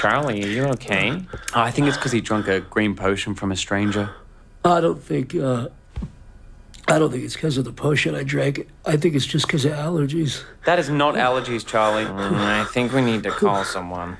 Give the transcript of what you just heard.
Charlie, are you okay? I think it's because he drank a green potion from a stranger. I don't think. Uh, I don't think it's because of the potion I drank. I think it's just because of allergies. That is not allergies, Charlie. Mm, I think we need to call someone.